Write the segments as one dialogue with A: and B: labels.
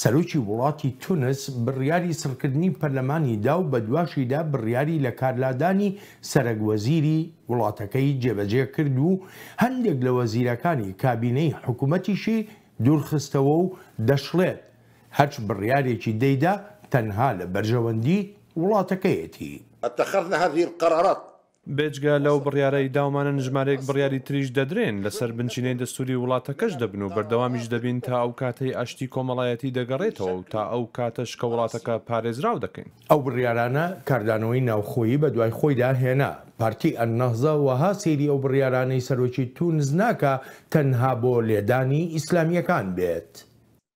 A: سەرۆکی وڵاتی تونس بڕیاری سڕکردنی پەرلەمانی دا و بەدواشیدا بڕیاری لەکارلادانی سەرەک وەزیری وڵاتەکەی جێبەجێ کرد و هەندێک لە وەزیرەکانی کابینەی حکومەتیشی دوورخستەوە و دەشڵێت هەرچ بڕیارێکی دەیدا تەنها لە بەرژەوەندی وڵاتەکەیەتی.
B: اتخذنا هذه القرارات
C: بێجگە لەو بڕیارەی داومانن ژمارەیەک بڕیاری تریش دەدرێن، لەسەر بنچینەی دەستوری وڵاتەکەش دەبن و بەردەوامیش دەبین تا ئەو کاتەی ئاشتی کۆمەڵایەتی دەگەڕێتەوە و تا ئەو کاتەش کە وڵاتەکە پارێزراو دەکەین.
A: ئەو بڕیارانە کاردانەوەی ناوخۆیی بە دوای خۆیدا هێنا، پارتی ئەلنەهزە وەها سەیری ئەو بڕیارانەی سەرۆکی تونس ناکا تەنها بۆ لێدانی ئیسلامییەکان بێت.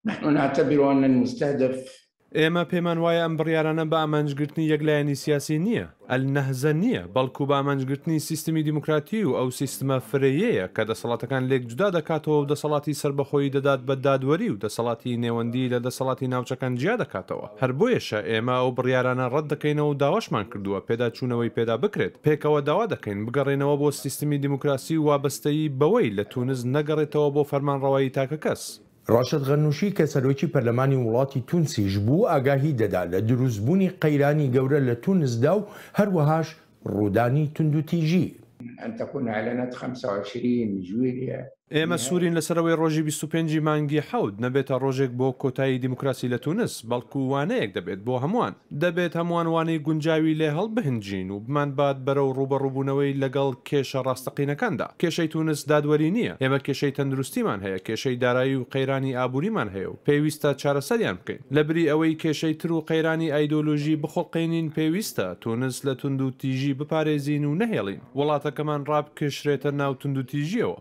D: نحن نعتبر ان المستهدف
C: ئێمە پێمان وایە ئەم بڕیارانە بە ئامانجگرتنی یەک لایەنی سیاسی نییە، النهضە نییە، بەڵکو بە ئامانجگرتنی سیستمی دیموکراتی و ئەو سیستمە فرەیەیە کە دەسەڵاتەکان لێک جودا دەکاتەوە و دەسەڵاتی سەربەخۆیی دەدات بە دادوەری و دەسەڵاتی نێوەندی لە دەسەڵاتی ناوچەکان جیا دەکاتەوە، هەر بۆیەشە ئێمە ئەو بڕیارانە ڕەت دەکەینەوە و داواشمان کردووە پێداچوونەوەی پێدا بکرێت، پێکەوە داوا دەکەین بگەڕێنەوە بۆ سیستمی دیموکراسی و وابەستەیی بەوەی لە تونس نەگەڕێتەوە بۆ فەرمانڕەوایی تاکەکەس.
A: راشد غەنوشی کە سەرۆکی پەرلەمانی وڵاتی تونسیش بوو، ئاگاهی دەدا لە دروستبوونی قەیرانی گەورە لە تونسدا و هەروەهاش روودانی
D: توندوتیژی. ئێمە سوورین لەسەر ئەوەی
C: رۆژی بیست و پێنج ی مانگی حەوت نەبێتە رۆژێک بۆ کۆتایی دیموکراسی لە تونس، بەڵکو وانەیەک دەبێت بۆ هەمووان. دەبێت هەمووان وانەی گونجاوی لێ هەڵبهنجین و بمانبات بەرەو ڕووبەڕووبوونەوەی لەگەڵ کێشە ڕاستەقینەکاندا. کێشەی تونس دادوەری نییە، ئێمە کێشەی تەندروستیمان هەیە، کێشەی دارایی و قەیرانی ئابووریمان هەیە و پێویستە چارەسەریان بکەین. لەبری ئەوەی کێشەی تر و قەیرانی ئایدۆلۆژی بخوڵقێنین، پێویستە تونس لە توندوتیژی بپارێزین و نەهێڵین وڵاتەکەمان ڕابکشرێتە ناو توندوتیژییەوە.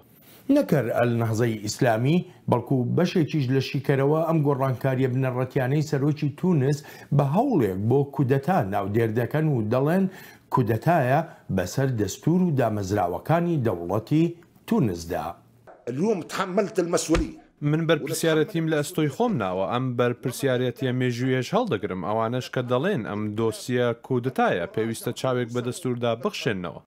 A: نەک هەر ئەلنەهزەی ئیسلامی، بەڵکو بەشێکیش لە شیکەرەوە ئەم گۆڕانکارییە بنەڕەتیانەی سەرۆکی تونس بە هەوڵێک بۆ کودەتا ناودێر دەکەن و دەڵێن کودەتایە بەسەر دەستور و دامەزراوەکانی دەوڵەتی تونسدا.
B: اليوم تحملت المسولية.
C: من بەرپرسیارەتیم لە ئەستۆی خۆم ناوە، ئەم بەرپرسیارەتیە مێژویەش هەڵدەگرم، ئەوانەش کە دەڵێن ئەم دۆسیە کودەتایە، پێویستە چاوێک بە دەستوردا بخشێننەوە.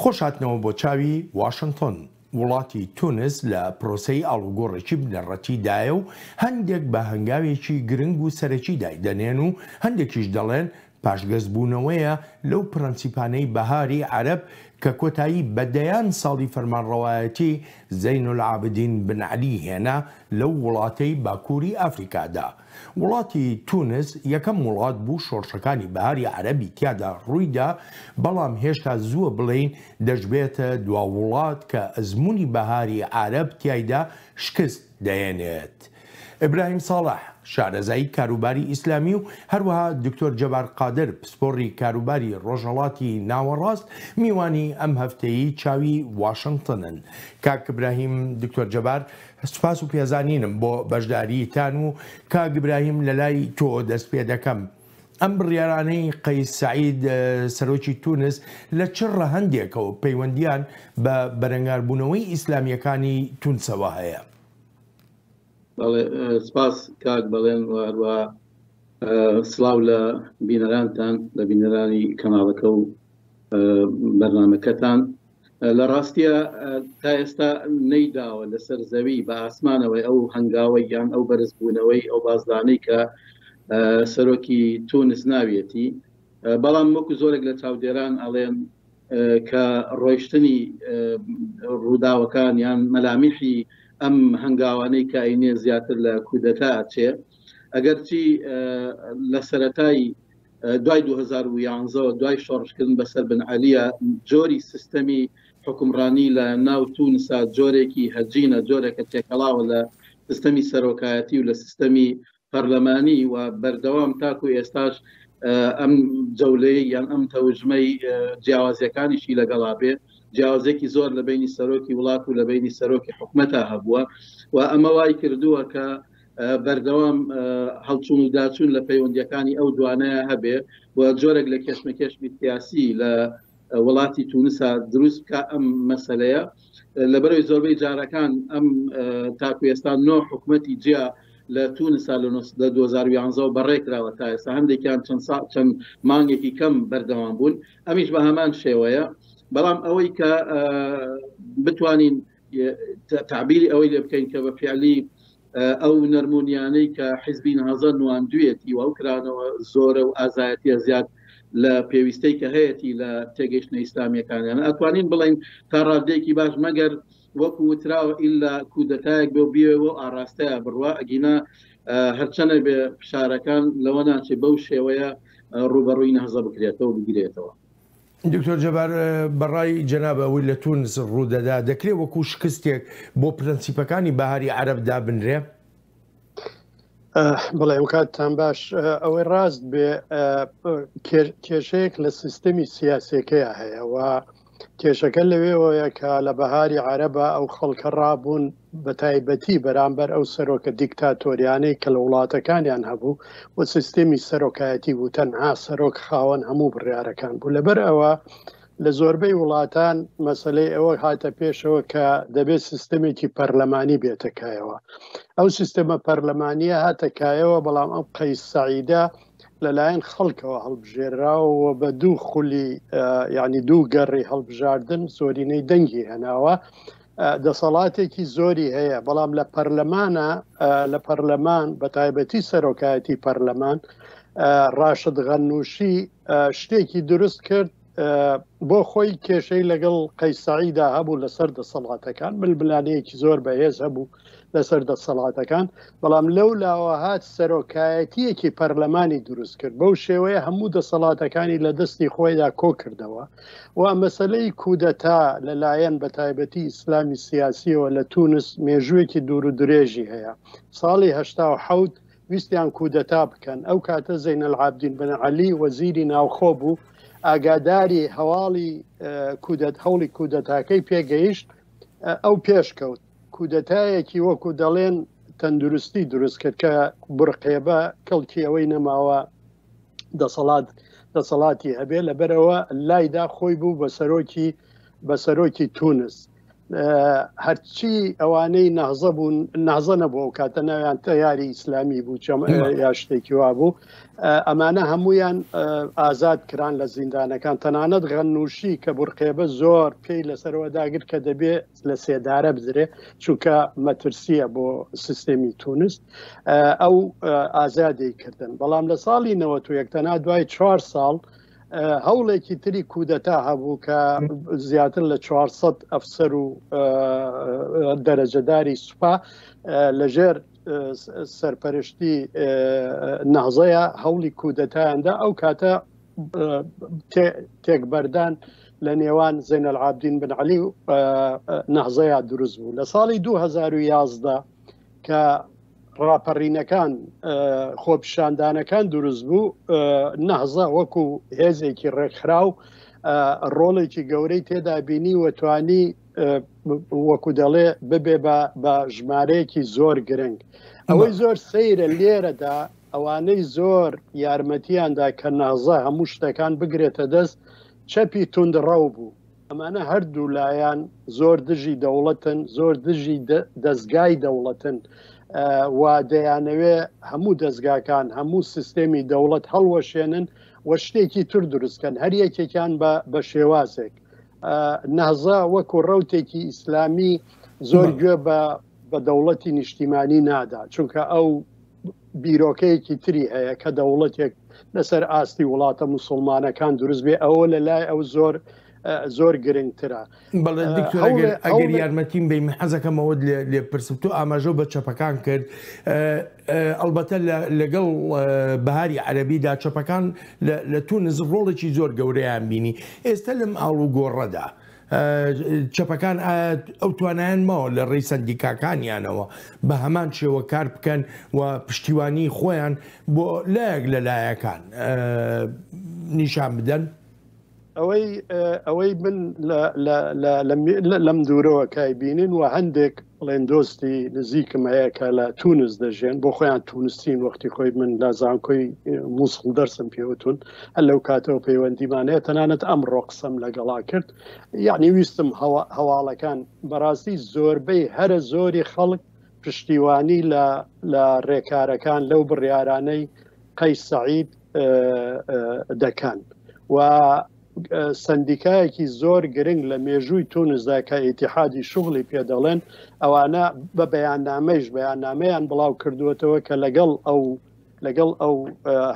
A: خۆشهاتنەوە بۆ چاوی واشنتۆن، وڵاتی تونس لە پرۆسەی ئاڵوگۆڕێکی بنەڕەتی دایە و هەندێک بە هەنگاوێکی گرنگ و سەرەکی دایدەنێن و هەندێکیش دەڵێن پاشگەزبوونەوەیە لەو پرەنسیپانەی بەهاری عەرەب کە کۆتایی بە دەیان ساڵی فەرمانڕەوایەتی زەینولعابدین بن عەلی هێنا لەو وڵاتەی باکووری ئەفریکادا. وڵاتی تونس یەکەم وڵات بوو شۆڕشەکانی بەهاری عەرەبی تیادا ڕوویدا، بەڵام هێشتا زووە بڵێین دەشبێتە دوا وڵات کە ئەزموونی بەهاری عارەب تیایدا شکست دەهێنێت. ئیبراهیم ساڵح، شارەزای کاروباری ئیسلامی و هەروەها دکتۆر جەبار قادر، پسپۆڕی کاروباری ڕۆژهەڵاتی ناوەڕاست میوانی ئەم هەفتەیەی چاوی واشنتنن. کاک براهیم، دکتۆر جەبار، سپاس و پێزانینم بۆ بەشداریتان و کاک براهیم لەلای تۆ دەست پێ دەکەم. ئەم بڕیارانەی قەیس سەعید سەرۆکی تونس لە چ ڕەهەندێکەوە پەیوەندیان بە بەرەنگاربوونەوەی ئیسلامیەکانی تونسەوە هەیە؟
E: بەڵێ سپاس کاک بەڵێن و هەروە سلااو لە بینەرانتان لە بینەرانی کەناڵەکە و بەرنمەکەتان لە ڕاستیە تا ئێستا نەیداوە لەسەر زەوی بە ئاسمانەوەی ئەو هەنگاوە یان ئەو بەرزبوونەوەی ئەو بازدانەی کە سەرۆکی تونس ناویەتی بەڵام وەکو زۆرێک لە چاودێران ئەڵێن کە ڕۆیشتنی ڕووداوەکان یان مەلامیحی ئەم هەنگاوانەی کاینێ زیاتر لە کودەتا ئەچێ ئەگەرچی لە سەتای دوای دوو هەزار و یانزە و دوای شۆڕشکردن بەسەر بن عەلیە جۆری سیستەمی حکومڕانی لە ناو تونسا جۆرێکی هەجینە جۆرێکە تێکەڵاوە لە سیستەمی سەرۆکایەتی و لە سیستەمی پەرلەمانی و بەردەوام تاکو ئێستاش ئەم جەولەی یان ئەم تەوژمەی جیاوازیەکانیشی لەگەڵا بێ جیاوازێکی زۆر لە بینی سەرۆکی وڵات و لە بینی سەرۆکی حکومەتا هەبووە و ئەمە وای کردووە کە بەردەوام هەڵچوون و داچوون لە پەیوەندییەکانی ئەو دوانەیە هەبێ و جۆرێک لە کێشمەکێشمی سیاسی لە وڵاتی تونسا دروست بکە ئەم مەسلەیە لەبەرەوەی زۆربەی جارەکان ئەم تاکوێستان نۆ حکوومەتی جیا لە تونسا لە 2011 بەڕێکراوە تا ئێستا هەندێکیان چەند سا چەند مانگێکی کەم بەردەوام بوون ئەمیش بە هەمان شێوەیە بەڵام ئەوەی کە بتوانین تەعبیری ئەوەی لێ بکەین کە بە فیعلی ئەو نەرمونیانەی کە حیزبی نازە نواندوێتی و ئەو کرانەوە زۆرە و ئازایەتە زیاد لە پێویستەی کە هەیەی لە تێگەشتە ئیسلامیەکانیان ئەتوانین بڵین تا ڕادێکی باش مەگەر وەکو وتراوە ئللا کودەتایەک بۆ بێ و ئاراستەیە بڕوا ئەگینا هەرچەنە بێ فشارەکان لەوە ناچێت بەو شێوەیە ڕوبەڕووی نەهزە بکرێتەوە بگرێتەوە
A: دکتۆر جەبار بەڕای جەناب ئەوەی لە تونس ڕوودەدا دەکرێت وەکو شکستێک بۆ پرەنسیپەکانی بەهاری عەرب دابنرێ
F: بڵێ کاتتان باش ئەوەی ڕاست بێ کێشەیەک لە سیستەمی سیاسەکەی هەیە و کێشەکە لەوێەوەیە کە لە بەهاری عەرەبە ئەو خەڵکە ڕابوون بەتایبەتی بەرامبەر ئەو سەرۆکە دیکتاتۆریانەی کە لە وڵاتەکانیان هەبوو و سیستمی سەرۆکایەتی بوو تەنها سەرۆک خاوەن هەموو بڕیارەکان بوو لەبەر ئەوە لە زۆربەی وڵاتان مەسلەی ئەوە هاتە پێشەوە کە دەبێت سیستمێکی پەرلەمانی بێتەکایەوە ئەو سیستەمە پەرلەمانیە هاتەکایەوە بەڵام ئەو قەیس سەعیدە لەلایەن خەڵکەوە هەڵبژێراوە بە دوو خولی یعنی دوو گەڕی هەڵبژاردن زۆرینەی دەنگی هەناوە دەسەڵاتێکی زۆری هەیە بەڵام لە پەرلەمانە لە پەرلەمان بە تایبەتی سەرۆکایەتی پەرلەمان ڕاشد غەنووشی شتێکی دروست کرد بۆ خۆی کێشەی لەگەڵ قەیسەعیدا هەبوو لەسەر دەسەڵاتەکان ململانەیەکی زۆر بەهێز هەبوو لەسەر دەسەڵاتەکان بەڵام لەو لاوە هات سەرۆکایەتیەکی پەرلەمانی دروست کرد بەو شێوەیە هەموو دەسەڵاتەکانی لە دەستی خۆیدا کۆ کردەوە و مەسلەی کودەتا لەلایەن بە تایبەتی ئیسلامی سیاسیەوە لە تونس مێژوویەکی دوور و درێژی هەیە ساڵی هشتا و حوت ویستیان کودەتا بکەن ئەو کاتە زین العابدین بن علی وەزیری ناوخۆ بوو ئاگاداری هەواڵی کودەت هەوڵی کودەتاکەی پێگەیشت ئەو پێشکەوت کودەتایەکی وەکو دەڵێن تەندروستی دروست کرد کە بڕقێبە کەڵکی ئەوەی نەماوە دەسەڵات دەسەڵاتی هەبێ لەبەرەوە لایدا خۆی بوو بە سەرۆکی بە سەرۆکی تونس هەرچی ئەوانەی نازە بوون نازە نەبوو ئەو کاتە ناویان تەیاری ئیسلامی بوو چەم یا شتێکی وا بوو ئەمانە هەمویان ئازاد کران لە زیندانەکان تەنانەت غەنووشی کە بڕقێبە زۆر پێی لەسەرەوە داگر کە دەبێ لە سێدارە بدرێ چونکە مەترسیە بۆ سیستێمی تونس ئەو ئازادی کردن بەڵام لە ساڵی نەوەتوەکتەنا دوای چوار ساڵ هەوڵێکی تری کودەتا هەبوو کە زیاتر لە 400 ئەفسەر و دەرەجەداری سوپا لەژێر سەرپەرشتی نازەیە هەوڵی کودەتایاندا ئەو کاتە تێکبەردان لە نێوان زێنەلعابدین بنعلی و نەهزەیە دروست بوو لە ساڵی 2011 کە ڕاپەڕینەکان خۆپشاندانەکان دروست بوو نەهزە وەکو هێزێکی ڕێکخرا و ڕۆڵێکی گەورەی تێدا بینی و توانی وەکو دەڵێ ببێ بە ژمارەیەکی زۆر گرنگ ئەوەی زۆر سەیرە لێرەدا ئەوانەی زۆر یارمەتیان دا کە نەهزە هەموو شتەکان بگرێتە دەست، چەپی توندڕەو بوو. ئەمانە هەردوو لایان زۆر دژی دەوڵەتن، زۆر دژی دەزگای دەوڵەتن و دەیانەوێ هەموو دەزگاکان، هەموو سیستێمی دەوڵەت هەڵوەشێنن و شتێکی تر دروست کەن، هەر یەکێکیان بە بە شێوازێک. نەهزە وەکوو ڕەوتێکی ئیسلامی زۆر گوێ بە بە دەوڵەتی نیشتیمانی نادا، چونکە ئەو بیرۆکەیەکی تری هەیە کە دەوڵەتێک لەسەر ئاستی وڵاتە مسلمانەکان دروست بێ ئەوە لە لای ئەو زۆر زۆر گرنگترە
A: ئەگەر یارمەتیم بی حەزەکەمەوە لێ پرسم تۆ ئاماژە بە چەپەکان کرد ئەلبەتە لەگەڵ بەهاری عەربیدا چەپەکان لە تونز ڕۆڵێکی زۆر گەورەیان بینی ئێستا لەم ئاڵوگۆڕەدا چەپەکان ئەو توانایان ماوە لە ڕێی سندیکاکانیانەوە بە هەمان شێوە کار بکەن و پشتیوانی خۆیان بۆ لایەک لە لایەکان نیشان بدەن
F: ئەوەی ئەوەی من لەم دوورەوە کای بینین و هەندێک بڵێن دۆستی نزیکم هەیە کە لە تونس دەژێن بۆ خۆیان تونسین وەختی خۆی من لە زانکۆی مووسڵ دەرسم پێوتون هەر لەو کاتەوە پەیوەندیمانەیە تەنانەت ئەم ڕۆقسم لەگەڵا کرد یعنی ویستم هەواڵەکان بەڕاستی زۆربەی هەرە زۆری خەڵک پشتیوانی لە لە ڕێکارەکان لەو بڕیارانەی قەی سەعید دەکەن و سەندیکایەکی زۆر گرنگ لە مێژووی تونسدا کە ئیتحادی شغلی پێ دەڵێن ئەوانە بە بەیاننامەیش بەیاننامەیان بڵاو کردووەتەوە کە لەگەڵ ئەو لەگەڵ ئەو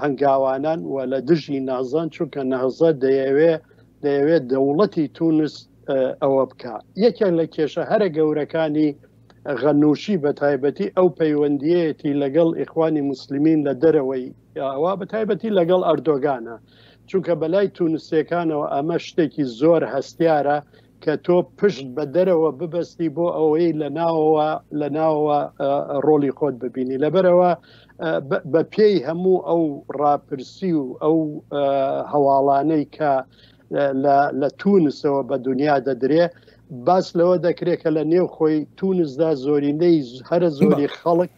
F: هەنگاوانان و لە دژی نازان چونکە نازە دەیەوێ دەیەوێت دەوڵەتی تونس ئەوە بکە یەکێک لە کێشە هەرە گەورەکانی غەنووشی بە تایبەتی ئەو پەیوەندیەتی لەگەڵ ئیخوانی مسللمین لە دەرەوەی ئەوە بە تایبەتی لەگەڵ ئەردۆگانە چونکە بەلای تونسیەکانەوە ئەمە شتێکی زۆر هەستیارە کە تۆ پشت بە دەرەوە ببەستی بۆ ئەوەی لە ناوەوە لە ناوە ڕۆلی خۆت ببینی لەبەرەوە بە پێی هەموو ئەو ڕاپرسی و ئەو هەواڵانەی کە لە تونسەوە بە دنیا دەدرێ باس لەوە دەکرێت کە لە نێو خۆی تونسدا زۆرینەی هەرە زۆری خەڵک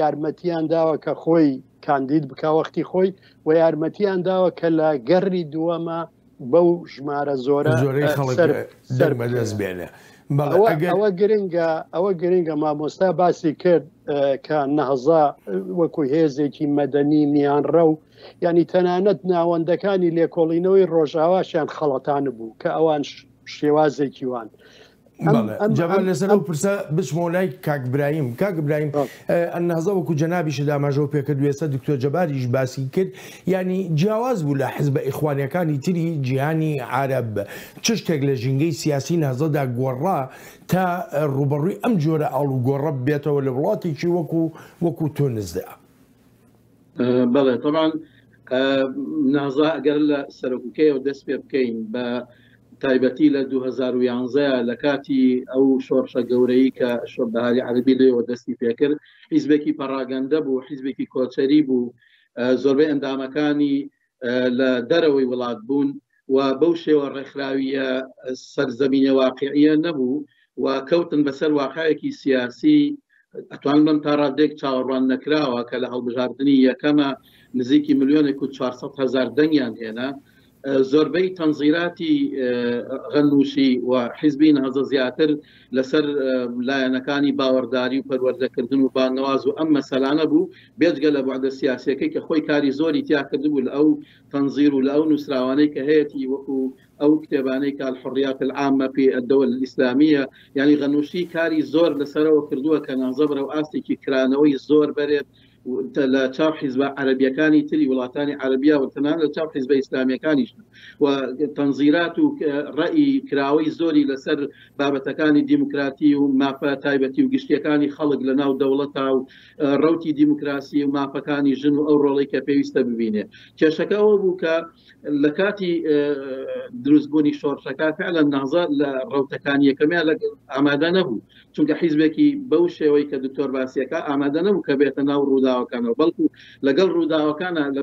F: یارمەتیان داوە کە خۆی کاندید بک وەختی خۆی و یارمەتیان داوە کە لە گەڕی دووەمە بەو ژمارە زۆرە
A: سەرمەدەست بێنە
F: ئەوە گرنگە ئەوە گرنگە مامۆستا باسی کرد کە نەهزا وەکو هێزێکی مەدەنی میانڕە و ینی تەنانەت ناوەندەکانی لێکۆڵینەوەی ڕۆژاواشیان خەڵەتان بوو کە ئەوان شێوازێکی وان
A: جاوان لەسەر ئەو پرسە بچمەوە لای کاک برایم کاک برایم ئەنهزە وەکو جەنابیش داماژەوە پێکرد وێستا دکتۆر جەباریش باسی کرد ینی جیاواز بوو لە حزب بە ئیخوانەکانی تری جیهانی عرب چ شتێک لە ژینگەی سیاسی نهزەدا گۆڕا تا ڕوبەڕووی ئەم جۆرە ئاڵ و گۆڕە بێتەوە لە وڵاتێکی وەکو وەکو تونزدا.
E: بەڵێ تەبان نازا ئەگەر لە سەرکوکەیەوە دەست پێ بکەین بە تایبەتی لە 2011 لە کاتی ئەو شۆڕشە گەورەی کە شۆبهاری عربی لێەوە دەستی پێکرد حیزبێکی پەراگەندە بوو حیزبێکی کۆچەری بوو زۆربەی ئەندامەکانی لە دەرەوەی وڵات بوون و بەو شێوە ڕێکخراویە سەرزەمینە واقعە نەبوو و کەوتن بەسەر واقعێکی سیاسی ئەتوان بم تا ڕادێک چاوەڕوان نەکراوە کە لە هەڵبژاردننی یەکەمە نزیکی میلیۆنێک و 400 هزار دەنگیان هێنا زۆربەی تەنزیراتی غەنووشی و حیزبی هەزە زیاتر لەسەر لایەنەکانی باوەڕداری و پەروەردەکردن و بانەواز و ئەم مەسەلانە بوو بێجگە لە بەعدە سیاسەکەی کە خۆی کاری زۆری تیاکردبوو لە ئەو تەنزیر و لە ئەو نووسراوانەی کە هەیەی وەکو ئەو کتێبانەی کال حڕیات العامە پێ ئەدەوە ئیسلامیە یعنی غەنووشی کاری زۆر لەسەرەوە کردووە کە نازەبرە و ئاستێکی کرانەوەی زۆر بەرێت لە چاو حیزبە عەرەبیەکانی تری وڵاتانی عەرەبیا و تەنانەت لە چاو حیزبە ئیسلامیەکانیش و تەنزیرات و ڕەئی کراوەی زۆری لەسەر بابەتەکانی دیموکراتی و مافە تایبەتی و گشتیەکانی خەڵک لە ناو دەوڵەتا و ڕوتی دیموکراسی و مافەکانی ژن و ئەو ڕۆڵی کە پێویستە ببینێ کێشەکە ئەوە بوو کە لە کاتی دروستبوونی شۆڕشەکە فعلا نازە لە ڕوتەکانی یەکەمیان لە ئامادە نەبوو چونکە حیزبێکی بەو شێوەی کە دکتۆر باسی ئەکا ئامادە نەبوو کە بێتە ناو ڕووداوەکانەوە بەڵکو لەگەڵ ڕووداوەکانە لە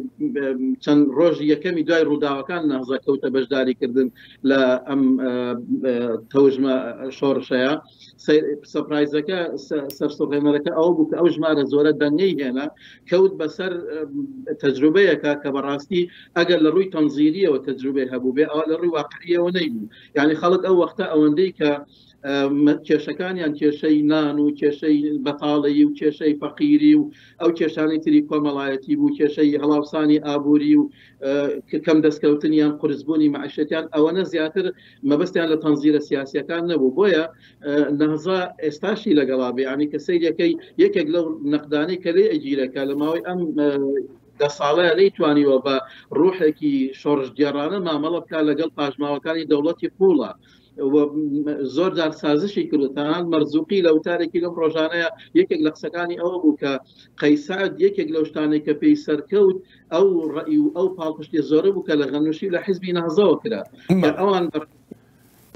E: چەند ڕۆژی یەکەمی دوای ڕووداوەکان نەهزە کەوتە بەشداری کردن لە ئەم تەوژمە شۆڕشەیە سەپرایزەکە سەرسوڕهێنەرەکە ئەو بوو کە ئەو ژمارە زۆرە دەنگەی هێنا کەوت بەسەر تەجروبەیەکە کە بەڕاستی ئەگەر لە ڕووی تەنزیریەوە تەجروبێ هەبوو بێ ئەوە لە ڕووی واقعیەوە نەیبوو یعنی خەڵک ئەو وەختە ئەوەندەی کە کێشەکانیان کێشەی نان و کێشەی بەتاڵەیی و کێشەی فەقیری و ئەو کێشانی تری کۆمەڵایەتی بوو کێشەی هەڵاوسانی ئابووری و کەم دەستکەوتنیان قرسبوونی معیشەتیان ئەوەنە زیاتر مەبستیان لە تەنزیرە سیاسەکان نەبوو بۆیە نەهزا ئێستاشی لەگەڵا بێیانی کە سیرەکەی یەکێک لەو نەقدانی کە لێ ئەگیرەکە لە ماوەی ئەم دە ساڵە نەیتوانیوە بە ڕوحێکی شۆڕژگێڕانە مامەڵە بکە لەگەڵ پاشماوەکانی دەوڵەتی قوڵە زۆر جار سازشی کردو تەنان مەرزوقی لە وتارێکی لەم ڕۆژانەیە یەکێک لە قسەکانی ئەوە بوو کە قەیساد یەکێک لەو شتانێک کە پێی سەرکەوت ئەو ڕئی و ئەو پاڵپشتی زۆرە بوو کە لە غەنووشی لە حزبی نازەوە کرا ئەوان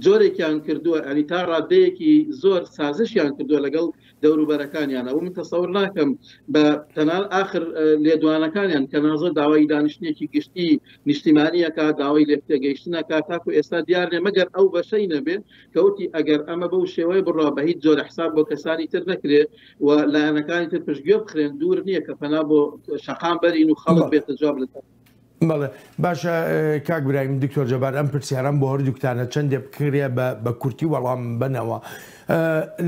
E: جۆرێکیان کردووە ئەنی تا ڕادەیەکی زۆر سازشیان کردووە لەگەڵ دەوروبەرەکانیانە و من تەسەور ناکەم بە تەنان ئاخر لێدوانەکانیان کە نازۆ داوای دانیشتێکی گشتی نیشتیمانیەکە داوای لێکتێگەیشتنەکە تاکو ئێستا دیار نێ مەگەر ئەو بەشەی نەبێ کەوتی ئەگەر ئەمە بەو شێوەی بڕا بە هیچ جۆرە حساب بۆ کەسانی تر نەکرێ و لایەنەکانی تر پشتگوێ بخرێن دوور نییە کە پەنا بۆ شەقام بەرین و خەڵک بێتە جواب لە
A: بەڵێ باشە کاک برایم دکتۆر جەبار ئەم پرسیاران بۆ هەردووکتانە چەندێ بکرێ بە کورتی وەڵام بنەوە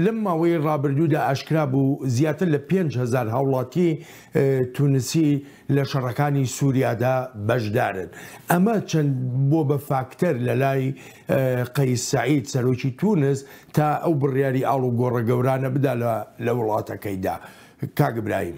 A: لەم ماوەی ڕابردوودا ئاشکرا بوو زیاتر لە 5هزار هاوڵاتی تونسی لە شەڕەکانی سووریادا بەشدارن ئەمە چەند بۆ بە فاکتەر لە لای قەیسعید سەرۆکی تونس تا ئەو بڕیاری ئاڵ و گۆڕە گەورانە بدا لە وڵاتەکەیدا کاگبرایم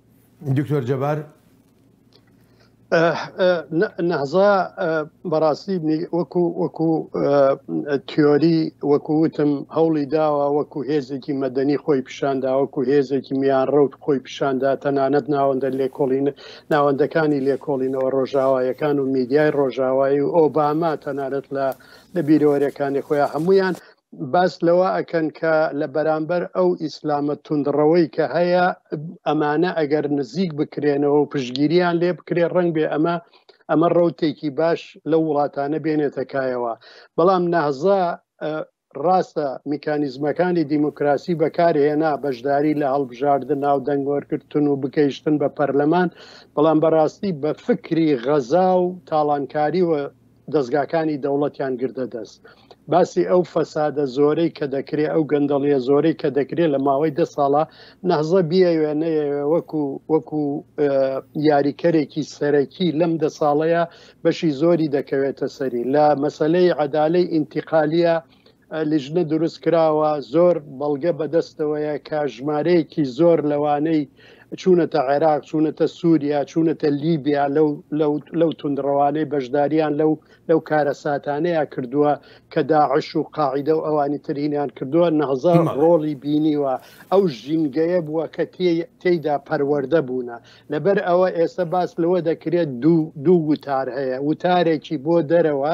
A: دکتۆر جەبار
F: نەهزا بەڕاستی وەکو وەکو تیۆری وەکووتم هەوڵی داوە وەکو هێزێکی مەدەنی خۆی پیشاندا وەکو هێزێکی میان ڕوت خۆی پیشاندا تەنانەت ناوەندە لێکۆڵین ناوەندەکانی لێکۆڵینەوە ڕۆژاوایەکان و میدیای ڕۆژاوایی و ئۆباما تەنانەت لە لە بیرۆرەکانی خۆیان هەمویان باس لەوە ئەکەن کە لە بەرامبەر ئەو ئیسلامە توندڕەوەی کە هەیە ئەمانە ئەگەر نزیک بکرێنەوە و پشگیریان لێ بکرێ ڕنگ بێ ئەمە ئەمە ڕوتێکی باش لە وڵاتانە بێنێتە کایەوە بەڵام نەهزە ڕاستە میکانیزمەکانی دیموکراسی بەکارهێنا بەشداری لە هەڵبژاردن ناو دەنگۆرگرتن و بکەیشتن بە پەرلەمان بەڵام بەڕاستی بە فکری غەزا و تاڵانکاریوە دەزگاکانی دەوڵەتیان گردە دەست باسی ئەو فەسادە زۆرەی کە دەکرێت ئەو گەندەڵیە زۆرەی کە دەکرێت لە ماوەی دە ساڵە نەهزە بیاوێ نەیەوێ وەکو وەکو یاریکەرێکی سەرەکی لەم دە ساڵەیە بەشی زۆری دەکەوێتە سەری لە مەسلەی عدالەی ئینتیقالیە لیژنە دروست کراوە زۆر بەڵگە بەدەستەوەیە کە ژمارەیەکی زۆر لەوانەی چوونەتە عێراق چوونەتە سووریا چوونەتە لیبیا لەو تونندڕەوانەی بەشداریان لەو لەو کارە ساتانەیە کردووە کە داعش و قاعدە و ئەوانی ترینیان کردووە نەهزا ڕۆڵی بینیوە ئەو ژینگەیە بووە کە تێیدا پەروەەردە بوونە لەبەر ئەوە ئێستا باس لەوە دەکرێت دوو دوو وتار هەیە وتارێکی بۆ دەرەوە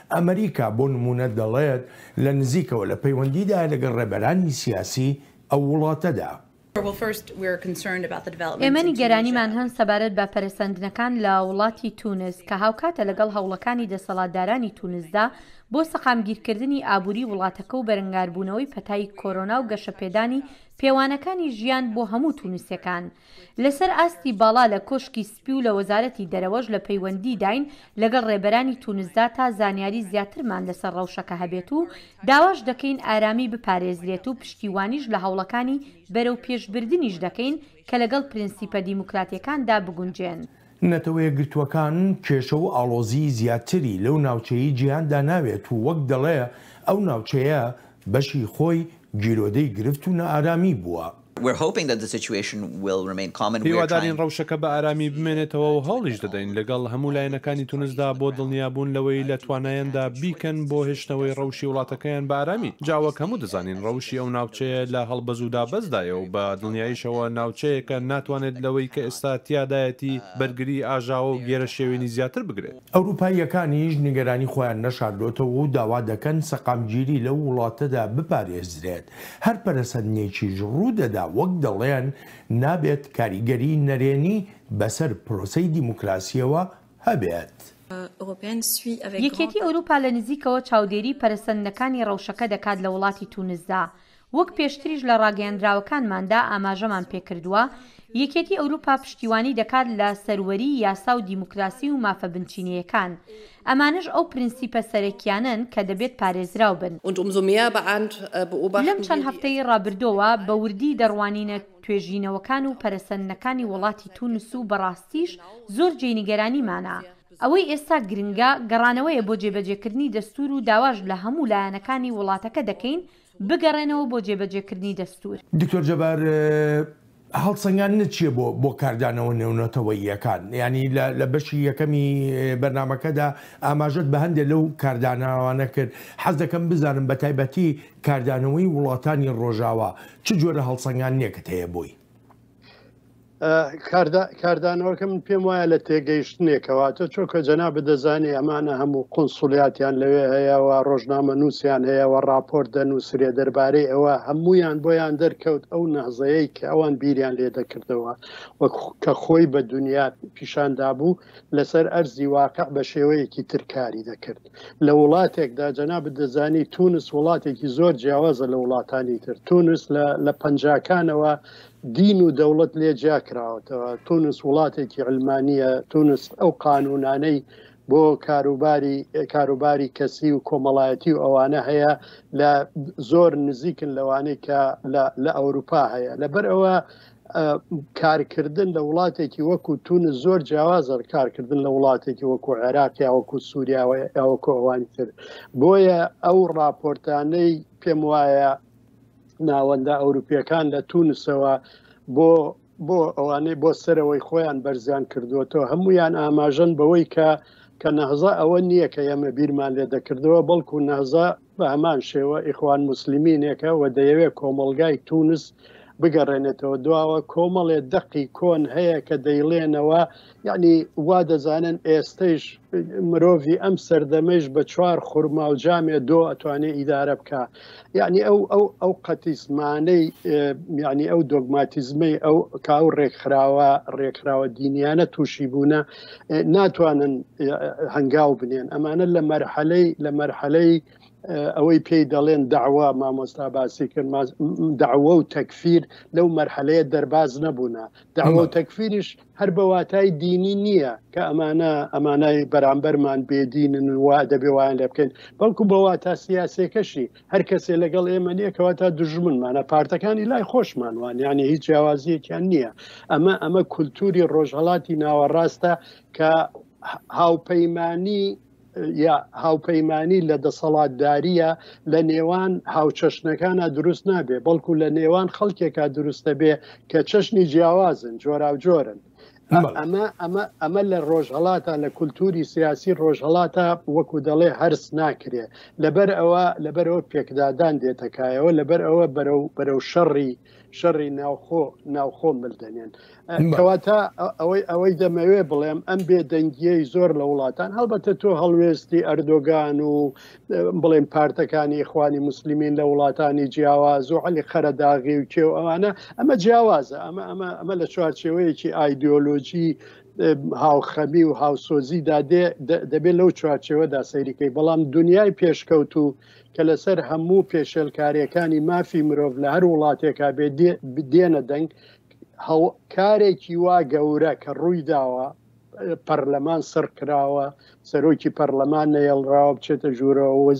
A: ئەمریکا بۆ نموونە دەڵێت لە نزیکەوە لە پەیوەندیدایە لەگەڵ ڕێبەرانی سیاسی ئەو وڵاتەدا.
G: ئێمە نیگەرانیمان هەن سەبارەت بە پەرەسەندنەکان لە وڵاتی تونس، کە هاوکاتە لەگەڵ هەوڵەکانی دەسەڵاتدارانی تونسدا بۆ سەقامگیرکردنی ئابووری وڵاتەکە و بەرەنگاربوونەوەی پەتای کۆرۆنا و گەشەپێدانی پێوانەکانی ژیان بۆ هەموو تونسییەکان. لەسەر ئاستی باڵا لە کۆشکی سپی و لە وەزارەتی دەرەوەش لە پەیوەندیداین لەگەڵ رێبەرانی تونسدا تا زانیاری زیاترمان لەسەر رەوشەکە هەبێت و داواش دەکەین ئارامی بپارێزرێت و پشتیوانیش لە هەوڵەکانی بەرەوپێشبردنیش دەکەین کە لەگەڵ پرنسیپە دیموکراتیەکاندا بگونجێن.
A: نەتەوەیەکگرتووەکان کێشە و ئاڵۆزی زیاتری لەو ناوچەی جیهاندا ناوێت و وەک دەڵێ ئەو ناوچەیە بەشی خۆی گیرۆدەی گرفت و نائارامی بووە.
C: هیوادارین ڕەوشەکە بە ئارامی بمێنێتەوە و هەوڵیش دەدەین لەگەڵ هەموو لایەنەکانی تونسدا بۆ دڵنیابوون لەوەی لە توانایاندا بیکەن بۆ هێشتنەوەی ڕەوشی وڵاتەکەیان بە ئارامی، جا وەک هەموو دەزانین ڕەوشی ئەو ناوچەیە لە هەڵبەز و دابەزدایە و بە دڵنیایشەوە ناوچەیەکە ناتوانێت لەوەی کە ئێستا تیادایەتی بەرگری ئاژاوە و گێرەشێوێنی زیاتر بگرێت.
A: ئەوروپاییەکانیش نیگەرانی خۆیان نەشاردۆتەوە و داوا دەکەن سەقامگیری لەو وڵاتەدا بپارێزرێت، هەر پەرەسەندنێکیش ڕوودەدا وەک دەڵێن نابێت کاریگەری نەرێنی بەسەر پرۆسەی دیموکراسییەوە هەبێت.
G: یەکێتی ئەوروپا لە نزیکەوە چاودێری پەرەسەندنەکانی ڕەوشەکە دەکات لە وڵاتی تونسدا، وەک پێشتریش لە ڕاگەیەندراوەکانماندا ئاماژەمان پێکردووە، یەکێتی ئەوروپا پشتیوانی دەکات لە سەروەریی یاسا و دیموکراسی و مافە بنچینەیەکان. ئەمانەش ئەو پرنسیپە سەرەکییانەن کە دەبێت پارێزراو بن. لەم چەند هەفتەی ڕابردۆوە بە وردی دەڕوانینە توێژینەوەکان و پەرەسەندنەکانی وڵاتی تونس و بەڕاستیش زۆر جێی نیگەرانیمانە. ئەوەی ئێستا گرنگە، گەڕانەوەیە بۆ جێبەجێکردنی دەستوور و داواش لە هەموو لایەنەکانی وڵاتەکە دەکەین بگەڕێنەوە بۆ جێبەجێکردنی دەستوور.
A: دکتۆر جەبار، هەڵسەنگاندنت چییە بۆ بۆ کاردانەوە نێونەتەوەییەکان؟ یانی لە لە بەشی یەکەمی بەرنامەکەدا ئاماژەت بە هەندێک لەو کاردانەوانە کرد، حەز دەکەم بزانم بە تایبەتی کاردانەوەی وڵاتانی ڕۆژاوا چ جۆرە هەڵسەنگاندنێکت هەیە بۆی؟
F: کاردانەوەکە من پێم وایە لە تێگەیشتنێکەوە تۆ چۆکە جەنا بدەزانانی ئەمانە هەموو قنسولیاتیان لەوێ هەیەەوە ڕۆژنامە نووسیان هەیەەوە راپۆرت دەنووسرێ دەربارەی ئەوە هەمویان بۆیان دەرکەوت ئەو نەهزەیە کە ئەوان بیریان لێ دەکردەوە وەک کە خۆی بە دنیا پیشاندا بوو لەسەر ئەرزی واقع بە شێوەیەکی ترکاری دەکرد لە وڵاتێکدا جەنا بدەزانی تونس وڵاتێکی زۆر جیاوازە لە وڵاتانی تر تونس لە پەنجکانەوە دین و دەوڵەت لێ جیا کراوەتەوە تونس وڵاتێکی علمانیە تونس ئەو قانونانەی بۆ کاروباری کاروباری کەسی و کۆمەڵایەتی و ئەوانە هەیە لە زۆر نزیکن لەوانەی کە لە ئەوروپا هەیە لەبەر ئەوە کارکردن لە وڵاتێکی وەکو تون زۆر جیاوازە کارکردن لە وڵاتێکی وەکو عێراق یاوەکو سووریاوە یاوەکو ئەوانی تر بۆیە ئەو راپۆرتانەی پێم وایە ناوەندە ئەوروپیەکان لە تونسەوە بۆ بۆ ئەوانەی بۆ سەرەوەی خۆیان بەرزیان کردوەوە هەمویان ئاماژەن بەوەی کە کە نەهزە ئەوە نییە کە ئێمە بیرمان لێ دەکردەوە بەڵکو نەهزە بە هەمان شێوە ئیخوان مسللمینێکە و دەیەوێت کۆمەلگای تونس بگەڕێنێتەوە دواوە کۆمەڵێ دەقی کۆن هەیە کە دەیڵێنەوە یعنی وا دەزانن ئێستەیش مرۆڤی ئەم سەردەمەیش بە چوار خورما و جامێ دۆ ئەتوانێ ئیدارە بکە یعنی ئەو ئەو ئەو قەتیسمانەی یعنی ئەو دۆگماتیزمەی ئەو کاو ڕێکخراوە ڕێکخراوە دینیانە تووشی بوونە ناتوانن هەنگاو بنێن ئەمانە لە مەرحەلەی لە مەرحەلەی ئەوەی پێی دەڵێن داوا مامۆستا باسی کرد داوە و تەکفیر لەو مەرحەلەیە دەرباز نەبووە داوە و تەکفیریش هەر بە واتای دینی نییە کە ئەمانە ئەمانای بەرامبەرمان بێدینن وا دەبێ وایان لێ بکەین بەڵکو بە واتا سیاسەکەشی هەر کەسێ لەگەڵ ئێمە نیەکەوە تا دژمنمانە پارتەکانی لای خۆشمان وان یعنی هیچ جیاوازیەکیان نییە ئەمە ئەمە کولتوری ڕۆژهڵاتی ناوەڕاستە کە هاوپەیمانی یا هاوپەیمانی لە دەسەڵاتدارییە لە نێوان هاوچەشنەکانە دروست نابێ بەڵکو لە نێوان خەڵکێکا دروستە بێ کە چەشنی جیاوازن جۆراوجۆرن ئەمە ئەمە ئەمە لە ڕۆژهڵاتە لە کولتوری سیاسی ڕۆژهڵاتە وەکو دەڵێ هەرس ناکرێ لەبەر ئەوە لەبەرەوە پێکدادان دێتەکایەوە لەبەر ئەوە بەرەو بەرەو شەڕی شەڕی ناوخۆ ناوخۆ مل دەنێن کەواتە ئەوەی ئەوەی دەمەوێ بڵێم ئەم بێدەنگیەی زۆر لە وڵاتان هەڵبەتە تۆ هەڵوێستی ئەردۆگان و بڵێن پارتەکانی خوانی مسللمین لە وڵاتانی جیاواز و علی قەرەداغی و کێ و ئەوانە ئەمە جیاوازە ئەمە ئەمە ئەمە لە چوارچێوەیەکی ئایدۆلۆژی هاوخەمی و هاوسۆزیدا دێ دەبێت لەو چوارچێوەدا سەیریکەی بەڵام دنیای پێشکەوت و کە لەسەر هەموو پێشێلکاریەکانی مافی مرۆڤ لە هەر وڵاتێکا بێ دێنە دەنگ کارێکی وا گەورە کە ڕووی داوە پەرلەمان سڕ کراوە سەرۆکی پەرلەمان نەیەڵراوە بچێتە ژوورەوە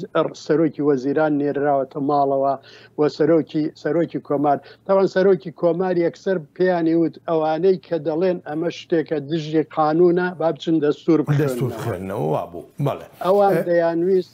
F: سەرۆکی وەزیران نێراوەتە ماڵەوە و سەرۆکی سەرۆکی کۆمار تاوان سەرۆکی کۆمار یەکسەر پێیانی وت ئەوانەی کە دەڵێن ئەمە شتێکە دژی قانونە با بچن دەستور
A: بخێنەوە بوو
F: بەڵێ ئەوان دەیانویست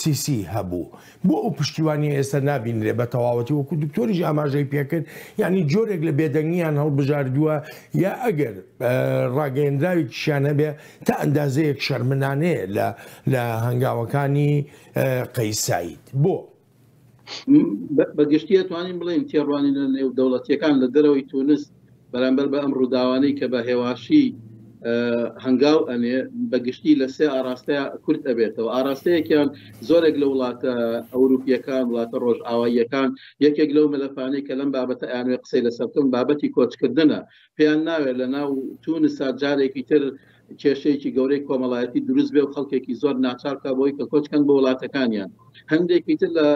A: سیسی هەبوو بۆ ئەو پشتیوانی ئێستا نابینرێ بە تەواوەتی وەکو دکتۆریش ئاماژەی پێکرد یعنی جۆرێک لە بێدەنگیان هەڵبژاردووە یا ئەگەر ڕاگەیەنراوی کیشان هەبێ تا ئەندازەیەک شەرمنانەیە لە لە هەنگاوەکانی قەیسایت بۆ
E: بە گشتی ئەتوانین بڵێین تێڕوانینە نێودەوڵەتیەکان لە دەرەوەی تونس بەرامبەر بە ئەم ڕووداوانەی کە بە هێواشی هەنگاو ئەنێ بە گشتی لە سێ ئاراستەیە کورت ئەبێتەوە ئاراستەیەکیان زۆرێک لە وڵاتە ئەوروپیەکان وڵاتە ڕۆژئاواییەکان یەکێک لەو مەلەفانەی کە لەم بابەتە ئەیانوێ قسەی لەسەرکەم بابەتی کۆچکردنە پێیان ناوێت لە ناو تونسا جارێکی تر کێشەیەکی گەورەی کۆمەڵایەتی دروست بێ و خەڵکێکی زۆر ناچارکە بۆی کە کۆچکەن بۆ وڵاتەکانیان هەندێکی تر لە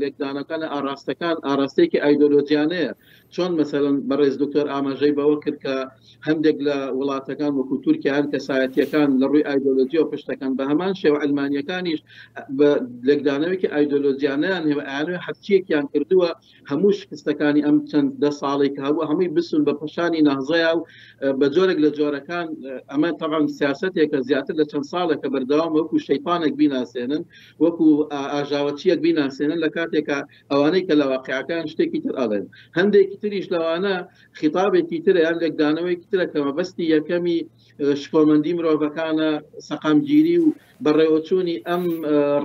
E: لێکدانەکان ئاراستەکان ئاراستێکی ئایدۆلۆجیانەیە چۆن مەسەرن بەڕێز دکتۆر ئاماژەی بەوە کرد کە هەندێک لە وڵاتەکان وەکو تورکیان کەسایەتیەکان لە ڕووی ئایدۆلۆجی و پشتەکان بە هەمان شێوە ئەلمانیەکانیش لێکدانەوەکی ئایدۆلۆجیانیان هێوە ئاوێ هەرچیەکیان کردووە هەموو شکستەکانی ئەم چەند دە ساڵی کە هەبوو هەمووی بسون بە پەشانی نەهزەیە و بە جۆرێک لە جۆرەکان ئەمە تەڕەن سیاستێکە زیاتر لە چەند ساڵێک کە بەردەوام وەکو شەیتانێک بیناسێنن وەکو ئاژاوەچیەک بیناسێنن لە کاتێکە ئەوانەی کە لە واقعەکان شتێکی تر ئەڵێن هەندێکی تریش لەوانە خیتابێکی تریان لێکدانەوەی ترەکەمە بەستی یەکەمی شکۆمەندی مرۆڤەکانە سەقامگیری و بەڕێوەچوونی ئەم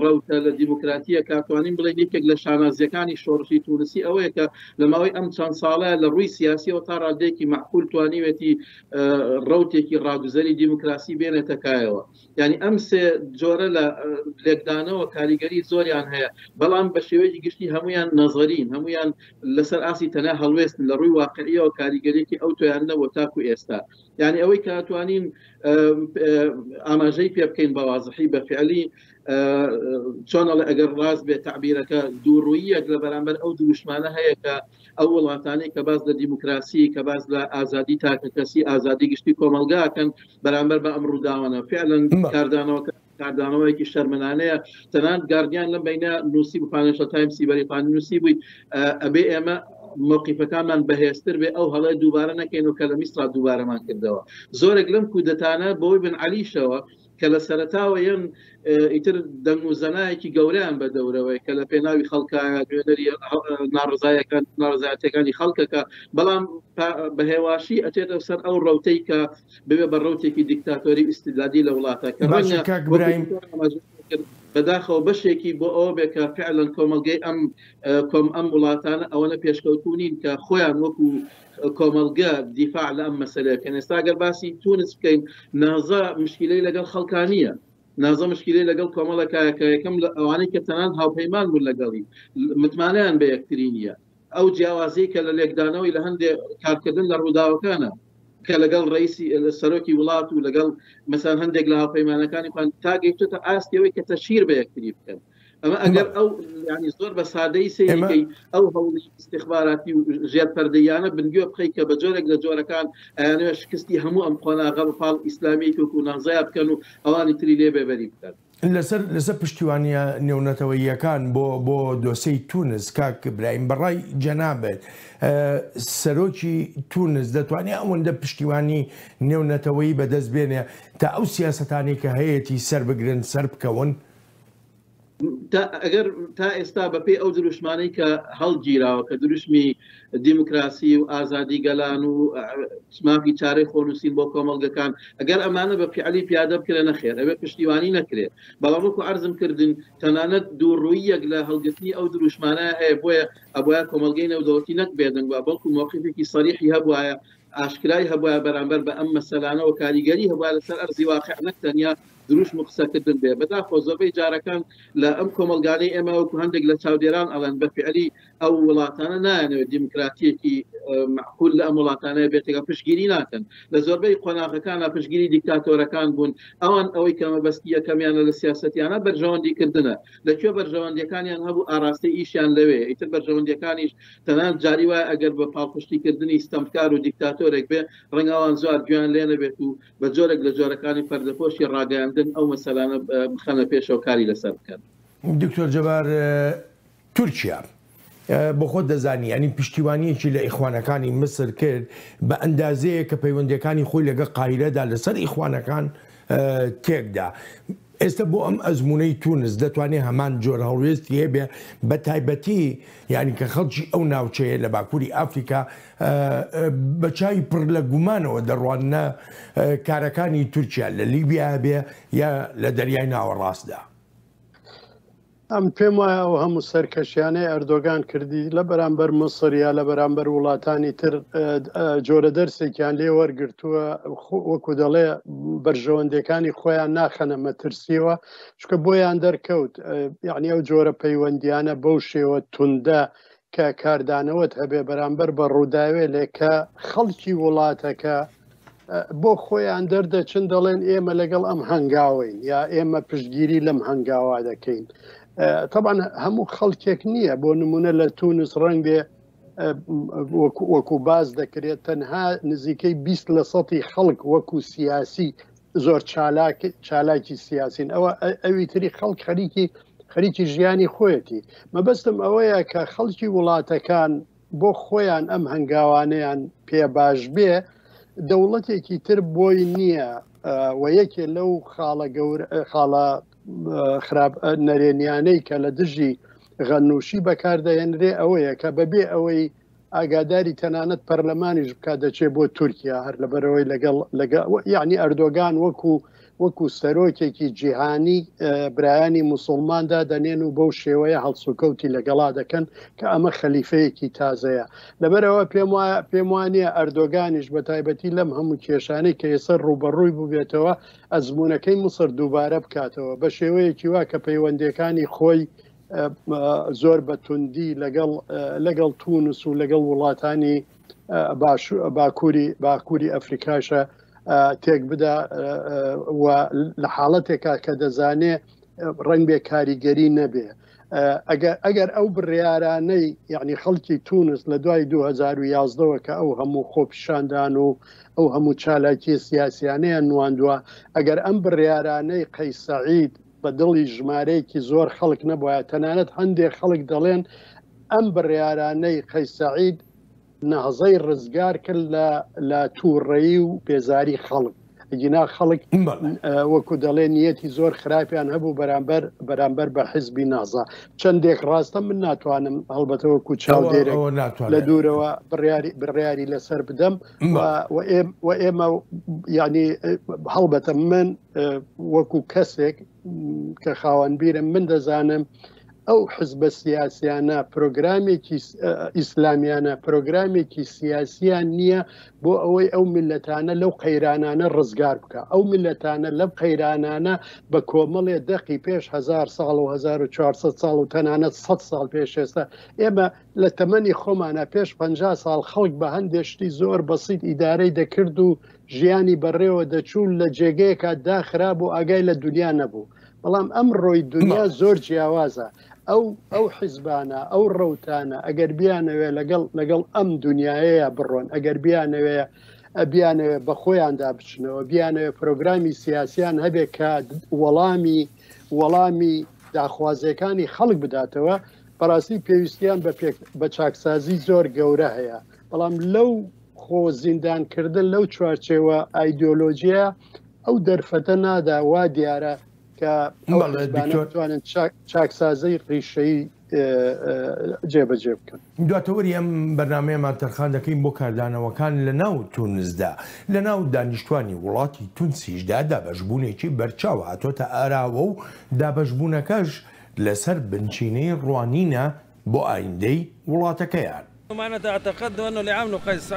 E: ڕەوتە لە دیموکراتیە کاتوانین بڵێ یەکێک لە شانازیەکانی شۆڕشی تونسی ئەوەیە کە لە ماوەی ئەم چەند ساڵە لە ڕووی سیاسیەوە تا ڕادێکی معقول توانیوێتی ڕوتێکی ڕاگوزەری دیموکراسی بێنێتەکایەوە ینی ئەم سێ جۆرە لە لێکدانەوە کاریگەری زۆریان هەیە بەڵام بە شێوەیەکی گشتی هەمویان نەزەرین هەمویان لەسەر ئاسی تەنە هەڵوێست لە ڕووی واقعیەوە کاریگەرێکی ئەو تویان نەوە تاکو ئێستا یانی ئەوەی کە توانین ئاماژەی پێ بکەین بەوازحی بە فعلی چۆنەڵ ئەگەر ڕاست بێت تعبیرەکە دووڕوویەک لە بەرامبەر ئەو دروشمانە هەیە کە ئەو وڵاتانی کە باز لە دیموکراسی کە باز لە ئازادی تاکە کەسی ئازادی گشتی کۆمەلگاکەن بەرامبەر بە ئەم ڕووداوانە فعلن کاردانەوەکە کاردانەوەیەکی شەرمنانەیە تەنانەت گاردیان لەم بینە نووسی بە فانشە تایمسی بەریتانی نووسی بووی ئەبێ ئێمە موقیفەکانمان بەهێزتر بێ ئەو هەڵێ دووبارە نەکەین و کە لە میسرا دووبارەمان کردەوە زۆرێک لەم کودەتانە بۆی بن علیشەوە کە لە سەرتاوە یەن ئیتر دەنگ و زەنایەکی گەوریان بە دەورەوەی کە لە پێناوی خەڵکایە دوێنەری ناڕزایەکان ناڕزایەتەکانی خەڵکەکە بەڵام بە هێواشی ئەتێتە سەر ئەو ڕوتەی کە ببێ بە ڕەوتێکی دیکتاتۆری ئیستیبدادی لە وڵاتە کە باشە ڕەنگە کاک وەکو برایم دکتۆر ئاماژەی پێ کرد، بەداخەوە بەشێکی بۆ ئەوە بێ کە فعلا کۆمەڵگەی ئەم اه، کۆم ئەم وڵاتانە ئەوەنە پێشکەوتوو نین کە خۆیان وەکو کۆمەڵگە دیفاع لە ئەم مەسەلەیە بکەن ئێستا گەر باسی تونس بکەین نازە مشکلەی لەگەڵ خەڵکا نییە نازە مشکلەی لەگەڵ کۆمەڵەکایە کە یەکەم لە ئەوانەی کە تەنان هاوپەیمان بوون لەگەڵی متمانەیان بە یەکتری نییە ئەو جیاوازیەی کە لە لێکدانەوەی لە هەندێ کارکردن لە ڕووداوەکانە کە لەگەڵ ڕیسی سەرۆکی وڵات و لەگەڵ مەسان هەندێک لە هاوپەیمانەکانی خوان تاگەیشتە ئاستەوەی کە تەشیر بە یەکتری بکەن ئەمە ئەگەر ئەو ینی زۆر بە سادەی سەیەکەی ئەو هەوڵی استخباراتی و ژێر پەردەیانە بنگوێ بخی کە بە جۆرێک لە جۆرەکان ئەیانێ شکستی هەموو ئەم قۆناغە بە پاڵ ئیسلامی تۆک و نازای بکەن و ئەوانی تری لێ بێبەری بکەن
A: لەسەر لەسەر پشتیوانیە نێونەتەوەییەکان بۆ بۆ دۆسەی تونس کاک برایم بەڕای جەنابێت سەرۆکی تونس دەتوانێت ئەوەندە پشتیوانی نێونەتەوەی بەدەست بێنێ تا ئەو سیاستانی کە هەیەی سەر بگرن سەر بکەون؟
E: ئەگەر تا ئێستا بەپێی ئەو دروشمانەی کە هەڵگیراوە کە دروشمی دیموکراسی و ئازادی گەلان و مافی چارەی خۆنووسین بۆ کۆمەڵگەکان ئەگەر ئەمانە بە پیعلی پیادە بکرێ نەخێر ئەوێ پشتیوانی نەکرێت بەڵام وەکو ئەرزم کردن تەنانەت دووڕوویەک لە هەڵگرتنی ئەو دروشمانە هەیە بۆیە ئەبە کۆمەلگەی نەودەوەتی نەک بێدەنگ بە بەڵکو مۆقیفێکی سەریحی هەبواە ئاشکرای هەبواە بەرامبەر بە ئەم مەسەلانەوە کاریگەری هەبواە لەسەر ئەرزی واقع نەک تەنیا دروش مقسەکردن بێ بەداخۆ زۆربەی جارەکان لە ئەم کۆمەلگانەی ئێمە وەکو هەندێک لە چاودێران ئەڵەن بە فعلی ئەو وڵاتانە نایەنەوە دیموکراتیەکی معقول لە ئەم وڵاتانە بێتەکە پشگیری ناکەن لە زۆربەی قۆناغەکانە پشگیری دیکتاتۆرەکان بوون ئەوان ئەوەی کەمە بەستی یەکەمیانە لە سیاستیانە بەرژەوەندی کردنە لەکوێ بەرژەوەندەکانیان هەبوو ئاراستی ئیشیان لەوێ ئیتر بەرژەوەندەکانیش تەنان جاری وای ئەگەر بە پاڵپشتیکردنی ستەمکار و دیکتاتۆرێک بێ ڕەنگاوان زۆر گویان لێ نەبێت و بە جۆرێک لە جۆرەکانی پەردەپۆشی ڕاگەاندن ئەو مەسەلانە بخەنە پێشەوەکاری لەسەر بکەن
A: دکتۆر جەبار تورکیا بۆخۆت دەزانی یانی پشتیوانیەکی لە ئیخوانەکانی میسر کرد بە ئەندازەیە کە پەیوەندەکانی خۆی لەگە قاهیرەدا لەسەر ئیخوانەکان تێکدا ئێستا بۆ ئەم ئەزمونەی تونس دەتوانێت هەمان جۆر هەڵوێستی هەبێ بە تایبەتی یعنی کە خەڵکی ئەو ناوچەیە لە باکووری ئەفریقا بە چاوی پڕ لە گومانەوە دەڕوانە کارەکانی تورکیا لە لیبیا بێ یا لە دەریای ناوەڕاستدا.
F: ئەم پێم وایە ئەو هەموو سەرکەشیانەی ئەردۆگان کردی لە بەرامبەر مسر یا لە بەرامبەر وڵاتانی تر جۆرە دەرسێکیان لێ وەرگتووە وەکو دەڵێ بەرژەوەندەکانی خۆیان ناخەنە مەترسیەوە چکە بۆیان دەرکەوت یعنی ئەو جۆرە پەیوەندیانە بەو شێوە توندە کە کاردانەوەت هەبێ بەرامبەر بە ڕووداوێ لێکە خەڵکی وڵاتەکە بۆ خۆیان دەردەچن دەڵێن ئێمە لەگەڵ ئەم هەنگاوین یا ئێمە پشتگیری لەم هەنگاوا دەکەین طبعاان هەموو خەڵکێک نییە بۆ نمونە لە تونس ڕنگ بێ وەکو باز دەکرێت تەنها نزیکەی 20 لە سەی خەڵک وەکو سیاسی زۆر چالاک چالاکی سیاسین ئەوە ئەوی تری خەڵک خەریکی خەریکی ژیانی خۆیەتی مەبەستم ئەوەیە کە خەڵکی وڵاتەکان بۆ خۆیان ئەم هەنگاوانەیان پێ باش بێ دەوڵەتێکی تر بۆی نییە و یەکێ لەو خاڵە گەور خاڵە خراپ نەرێنیانەی کە لە دژی غەنووشی بەکاردەهێنرێ ئەوەیە کە بەبێ ئەوەی ئاگاداری تەنانەت پەرلەمانیش بکات دەچێت بۆ تورکیا هەر لەبەرەوەی لەگەڵ لەگە یعنی ئەردۆگان وەکو وەکو سەرۆکێکی جیهانی برایانی موسڵمان دادەنێن و بەو شێوەیە هەڵسوکەوتی لەگەڵا دەکەن کە ئەمە خەلیفەیەکی تازەیە لەبەرەوە پێم وایە پێم وانە ئەردۆگانیش بە تایبەتی لەم هەموو کێشانەی کە ئێستا ڕوبەڕووی ببێتەوە ئەزمونونەکەی مسر دووبارە بکاتەوە بە شێوەیەکی وا کە پەیوەندەکانی خۆی زۆر بە توندی لەگەڵ لەگەڵ تونس و لەگەڵ وڵاتانی باکووری باکووری ئەفریکاشە تێک بدا لە حاڵەتێکا کە دەزانێ ڕنگ بێ کاریگەری نەبێ ئەگەر ئەو بڕیارانەی یعنی خەڵکی تونس لە دوای 2011ەوە کە ئەو هەموو خۆپیشاندان و ئەو هەموو چالاکی سیاسیانەیە نواندووە ئەگەر ئەم بڕیارانەی قەیسەعید بە دڵی ژمارەیەکی زۆر خەڵک نەبووە تەنانەت هەندێک خەڵک دەڵێن ئەم بڕیارانەی قەیسەعید نەهزەی ڕزگار کرد لە لە تووڕەیی و پێزاری خەڵک گینا خەڵک وەکو دەڵێ نیەتی زۆر خراپیان هەبوو بەرامبەر بەرامبەر بە حزبی نازە چەندێک ڕاستە من ناتوانم هەڵبەتەوە کو چاودێرە لە دوورەوە بڕیاری بڕیاری لەسەر بدەم و ئێمە ینی هەڵبەتە من وەکو کەسێک کە خاوەن بیرم من دەزانم ئەو حزبە سیاسیانە پرۆگرامێکی ئیسلامیانە پرۆگرامێکی سیاسیان نییە بۆ ئەوەی ئەو میلەتانە لەو قەیرانانە ڕزگار بکە ئەو میلەتانە لەم قەیرانانە بە کۆمەڵێ دەقی پێش هزار ساڵ و 1400 ساڵ و تەنانەت 100 ساڵ پێش ئێستا ئێمە لە تەمەنی خۆمانە پێش 50 ساڵ خەڵک بە هەندێشتی زۆر بەسییت ئیدارەی دەکرد و ژیانی بەڕێوە دەچوو لە جێگەیەکە داخرا بۆ ئاگای لە دنیا نەبوو بەڵام ئەم ڕۆی دنیا زۆر جیاوازە ئەو ئەو حیزبانە ئەو ڕوتانە ئەگەر بیانەوێ لەگەڵ لەگەڵ ئەم دنیاەیە بڕۆن ئەگەر بیانەوێ بیانەوێ بە خۆیاندا بچنەوە بیانەوێ پرۆگرامی سیاسیان هەبێ کە وەڵامی وەڵامی داخوازیەکانی خەڵک بداتەوە بەڕاستی پێویستیان بە پێک بە چاکسازی زۆر گەورە هەیە بەڵام لەو خۆ زیندانکردن لەو چوارچێوە ئایدۆلۆژیە ئەو دەرفەتە نادا وا دیارە کە توانن چاکسازی ڕیشەی جێبەجێ بکەن
A: دواتەوەری ئەم بەرنمەیەمان تەرخان دەکەین بۆ کاردانەوەکان لە ناو تونسدا لە ناو دانیشتوانی وڵاتی تونسیشدا دابەشبوونێکی بەرچاو هاتۆتە ئاراوە و دابەشبوونەکەش لەسەر بنچینەی ڕوانینە بۆ ئایندەی وڵاتەکەیان.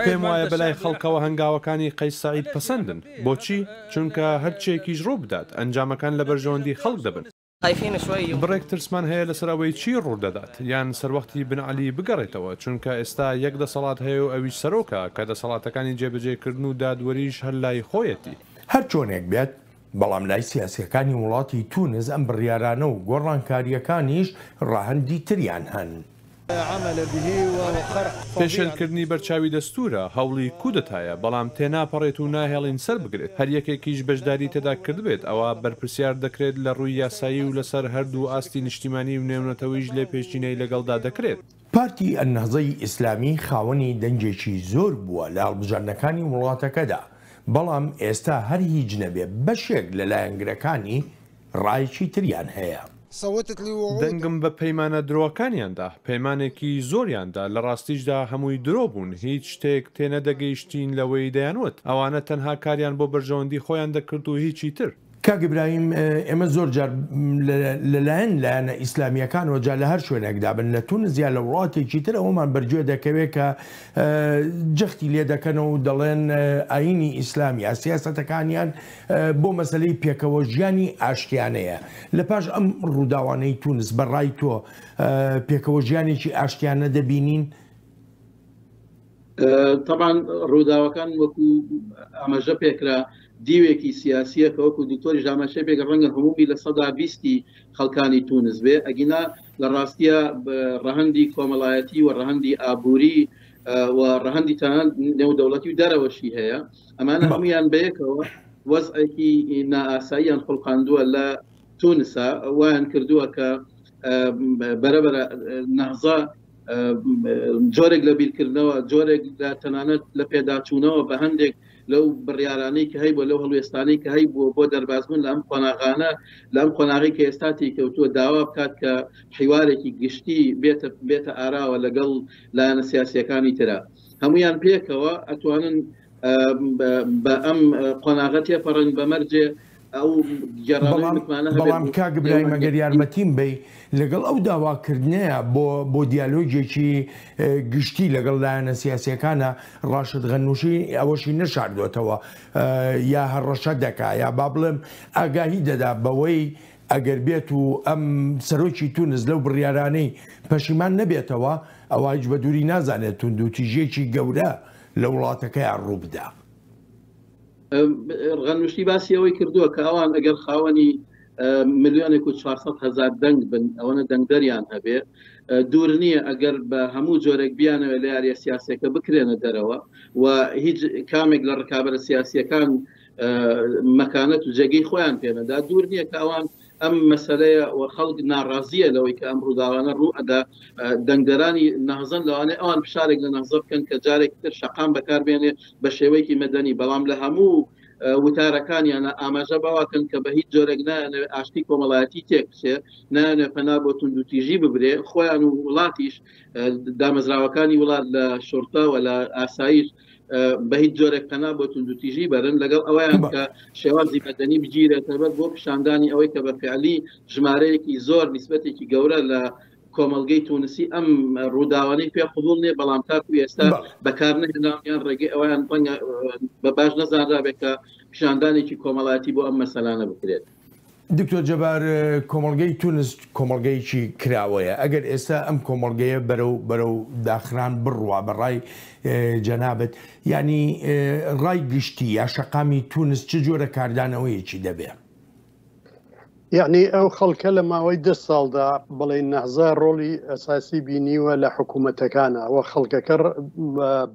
C: پێم وایە بەلای خەڵکەوە هەنگاوەکانی قەیس سەعید پەسەندن، بۆچی؟ چونکە هەرچییەکیش ڕووبدات، ئەنجامەکان لە بەرژەوەندی خەڵک دەبن. بڕێک ترسمان هەیە لەسەر ئەوەی چی ڕوودەدات، یان سەروەختی بن عەلی بگەڕێتەوە، چونکە ئێستا یەک دەسەڵات هەیە و ئەویش سەرۆکە، کە دەسەڵاتەکانی جێبەجێکردن و دادوەریش هەر لای خۆیەتی.
A: هەرچۆنێک بێت، بەڵام لای سیاسییەکانی وڵاتی تونس ئەم بڕیارانە و گۆڕانکارییەکانیش ڕەهەندی تریان هەن.
C: پێشێلکردنی بەرچاوی دەستوورە، هەوڵی کودەتایە، بەڵام تێناپەڕێت و ناهێڵین سەربگرێت، هەر یەکێکیش بەشداری تێدا کردبێت ئەوا بەرپرسیار دەکرێت لە ڕووی یاسایی و لەسەر هەردوو ئاستی نیشتیمانی و نێونەتەوەیش لێپێچینەی لەگەڵدا دەکرێت.
A: پارتی النهضەی ئیسلامی خاوەنی دەنگێکی زۆر بووە لە هەڵبژاردنەکانی وڵاتەکەدا، بەڵام ئێستا هەر هیچ نەبێ بەشێک لە لایەنگرەکانی ڕایەکی تریان هەیە.
C: دەنگم بە پەیمانە درۆەکانیان دا، پەیمانێکی زۆریان دا، لە ڕاستیشدا هەمووی درۆ بوون، هیچ شتێک تێنەدەگەیشتین لەوەی دەیانوت، ئەوانە تەنها کاریان بۆ بەرژەوەندی خۆیان دەکرد و هیچی تر.
A: کاک ئیبراهیم ئێمە زۆر جار لەلایەن لایەنە ئیسلامیەکانەوە جا لە هەر شوێنێکدا بن لە تونس یا لە وڵاتێکی تر ئەوەمان بەرگوێ دەکەوێت کە جەختی لێ دەکەنەوە و دەڵێن ئاینی ئیسلام یا سیاستەکانیان بۆ مەسلەی پێکەوە ژیانی ئاشتیانەیە لە پاش ئەم ڕووداوانەی تونس بەڕای تۆ پێکەوە ژیانێکی ئاشتیانە دەبینین؟
E: تەبان ڕووداوەکان وەکو ئاماژە پێکرا دیوێکی سیاسیە کە وەکو دکتۆری ژامەشە پێک ڕەنگە هەمومی لە سەدا بیستی خەڵکانی تونس بێ ئەگینا لە ڕاستە ڕەهندی کۆمەڵایەتی و ڕەهندی ئابووری و ڕەهندی تان نێو دەوڵەتی و دەرەوەشی هەیە ئەمانە هەمویان بەیەکەوە وەزعێکی نائاساییان خڵقاندووە لە تونسا وایان کردووە کە بەرەبەر نەهزە جۆرێک لە بیرکردنەوە جۆرێک لە تەنانەت لە پێداچوونەوە بە هەندێک لەو بڕیارانەی کە هەیبووە لەو هەڵوێستانی کە هەیبووە بۆ دەربازبوون لەم قۆناغانە لەم قۆناغی کە ئێستاتی کەوتووە داوا بکات کە حیوارێکی گشتی بێتە بێتە ئاراوە لەگەڵ لایەنە سیاسەکانی تررا هەمویان پێکەوە ئەتوانن بە ئەم قۆناغەتێ پەڕن بەمەرجێ
A: بەڵام کاک برای مەگەر یارمەتیم بی لەگەڵ ئەو داواکردنەیە بۆ دیالۆگێکی گشتی لەگەڵ لایەنە سیاسەکانە ڕاشد غەنووشی ئەوەشی نەشاردوێتەوە یا هەڕەشە دەکا یا با بڵێم ئاگاهی دەدا بەوەی ئەگەر بێت و ئەم سەرۆکی تونس لەو بڕیارانەی پەشیمان نەبێتەوە ئەوە هیچ بە دووری نازانێت تونند و تیژێکی گەورە لە وڵاتەکەیان ڕووبدا.
E: ڕەنوشتی باسی ئەوەی کردووە کە ئەوان ئەگەر خاوەنی ملیۆنێک و 400 هزار دەنگ بن ئەوەنە دەنگدەریان هەبێ دوور نییە ئەگەر بە هەموو جۆرێک بیانەوە لە یاریە سیاسەکە بکرێنە دەرەوە و هیچ کامێک لە ڕکابەرە سیاسیەکان مەکانەت و جێگەی خۆیان پێنەدا دوور نییە کە ئەوان ئەم مەسەلەیە و خەڵک ناڕازیە لەوەی کە ئەم ڕووداوانە ڕوو ئەدا دەنگدەرانی نەهزەن لەوانێ ئەوان فشارێک لە نەهزە بکەن کە جارێک تر شەقام بەکاربێنێ بە شێوەیەکی مەدەنی بەڵام لە هەموو وتارەکانیانە ئاماژە بەواکەن کە بە هیچ جۆرێک نایەنەوێ ئاشتی کۆمەڵایەتی تێکچێ نایەنێ پەنا بۆ توندوتیژی ببرێ خۆیان و وڵاتیش دامەزراوەکانی وڵات لە شورتەوە لە ئاسایش بە هیچ جۆرێک پەنا بۆ توندوتیژی بەرن لەگەڵ ئەویان کە شێوازی بەدەنی بگیرێتەبەر بۆ پیشاندانی ئەوەی کە بە فعلی ژمارەیەکی زۆر نسبەتێکی گەورە لە کۆمەلگەی تونسی ئەم ڕووداوانەی پێ قوبول نیە بەڵام تاکو ئێستا بەکار نەهێنامیان ڕێگەی ئەویان ڕەنگە بە باش نەزانرابێت کە پیشاندانێکی کۆمەڵاتی بۆ ئەم مەسەلانە بکرێت
A: دکتۆر جەبار کۆمەڵگەی تونس کۆمەڵگەیەکی کراوەیە ئەگەر ئێستا ئەم کۆمەڵگەیە بەرەو بەرەو داخران بڕوا بە ڕای جەنابەت ینی ڕای گشتی یا شەقامی تونس چ جۆرە کاردانەوەیەکی دەبێ
F: یعنی ئەو خەڵکە لە ماوەی ده ساڵدا بڵێ نەزا ڕۆڵی ئەساسی بینیوە لە حکوومەتەکانە و خەڵکەکە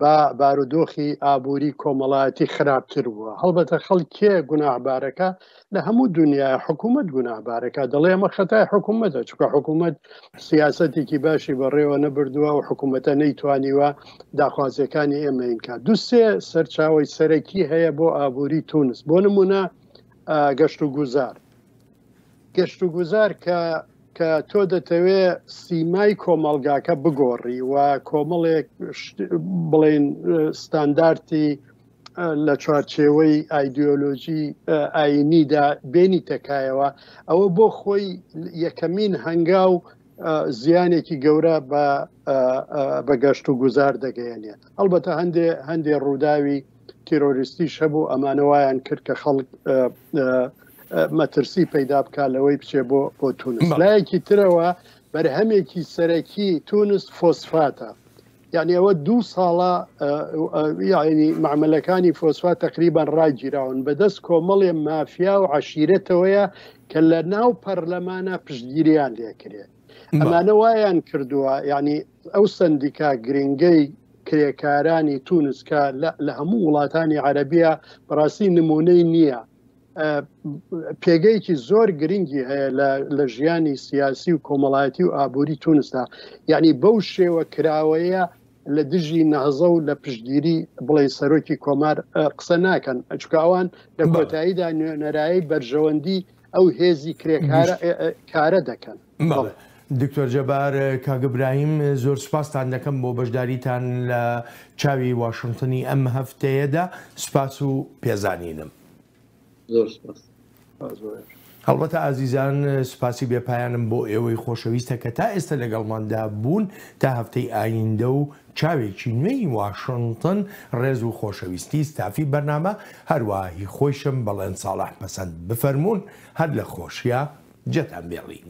F: با بارودۆخی ئابووری کۆمەڵایەتی خراپتر بووە هەڵبەتە خەڵکێ گوناهبارەکە لە هەموو دنیا حکوومەت گوناهبارەکە دەڵێ ئەمە خەتای حکوومەتە چکە حکوومەت سیاستێکی باشی بەڕێوە نەبردووە و حکوومەتە نەیتوانیوە داخوازیەکانی ئێمەینکە دوسێ سەرچاوی سەرەکی هەیە بۆ ئابووری تونس بۆ نمونە گەشت و گوزار گەشت و گوزار کە کە تۆ دەتەوێ سیمای کۆمەلگاکە بگۆڕی و کۆمەڵێک بڵێن ستاندارتی لە چوارچێوەی ئایدۆلۆژی ئاینیدا بێنیتە کایەوە ئەوە بۆ خۆی یەکەمین هەنگا و زیانێکی گەورە بە بەگەشت و گوزار دەگەیەنێت هەڵبەتە هەندێ هەندێ ڕووداوی تیرۆریستی شەبوو ئەمانەوەیان کرد کە خەڵک مەترسی پەیدا بکە لەوەی بچێ بۆ بۆ تونس لایەکی ترەوە بەرهەمێکی سەرەکی تونس فۆسفاتە یعنی ئەوە دوو ساڵە یعنی معملەکانی فۆسفا تقریبان ڕاگیراون بەدەست کۆمەڵێ مافیا و عشیرەتەوەیە کە لە ناو پەرلەمانە پشتگیریان لێکرێت ئەمانە وایان کردووە یعنی ئەو سندیکا گرنگەی کرێکارانی تونس کە لە هەموو وڵاتانی عەربیە بەڕاستی نمونەی نییە پێگەیەکی زۆر گرنگی هەیە لە ژیانی سیاسی و کۆمەڵایەتی و ئابووری تونسدا یعنی بەو شێوە کراوەیە لە دژی نەهزە و لە پشتگیری بڵێ سەرۆکی کۆمار قسە ناکەن ئەچکاوان لە کۆتاییدا نوێنەرایی بەرژەوەندی ئەو هێزی کرێکارە کارە دەکەن بەڵێ
A: دکتۆر جەبار کاک برایم زۆر سپاستان دەکەم بۆ بەشداریتان لە چاوی واشنتنی ئەم هەفتەیەدا سپاس و پێزانینم
E: زۆر سپاس
A: هەڵبەتە ئازیزان سپاسی بێپایانم بۆ ئێوەی خۆشەویستە کە تا ئێستا لەگەڵماندا بوون تا هەفتەی ئایندە و چاوێکی نوێی واشنتن ڕێز و خۆشەویستی ستافی بەرنامە هەروەهی خۆیشم بەڵێن ساڵح پەسەند بفەرمونون هەر لە خۆشیە جێتان بێڵین.